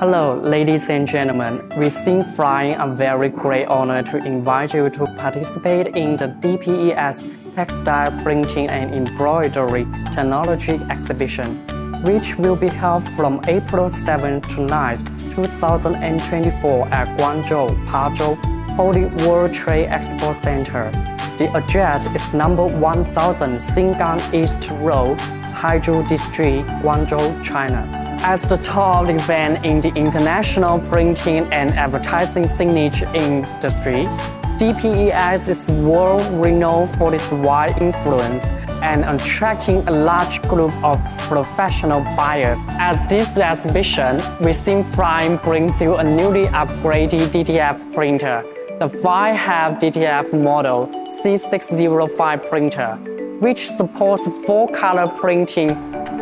Hello, ladies and gentlemen. We Think Flying a very great honor to invite you to participate in the DPES Textile Printing and Embroidery Technology Exhibition, which will be held from April 7 to 9, 2024 at Guangzhou, Pazhou, Poly World Trade Expo Center. The address is number 1000 Xingang East Road, Haizhu District, Guangzhou, China as the top event in the international printing and advertising signage industry. DPES is world renowned for its wide influence and attracting a large group of professional buyers. At this exhibition, Within Flying brings you a newly upgraded DTF printer, the 5-head DTF model C605 printer, which supports full-color printing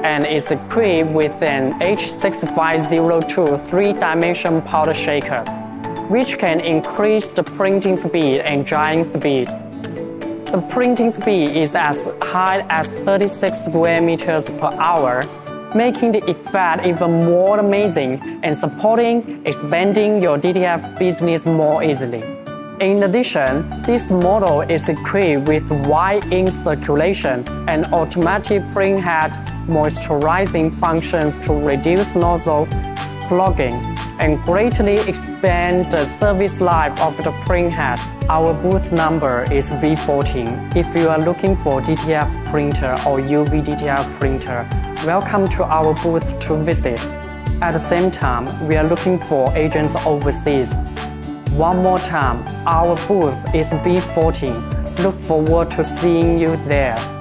and is equipped with an H6502 three-dimension powder shaker, which can increase the printing speed and drying speed. The printing speed is as high as 36 square meters per hour, making the effect even more amazing and supporting expanding your DTF business more easily. In addition, this model is equipped with wide ink circulation and automatic print head moisturizing functions to reduce nozzle clogging and greatly expand the service life of the print head. Our booth number is B14. If you are looking for DTF printer or UV DTF printer, welcome to our booth to visit. At the same time, we are looking for agents overseas. One more time, our booth is B14. Look forward to seeing you there.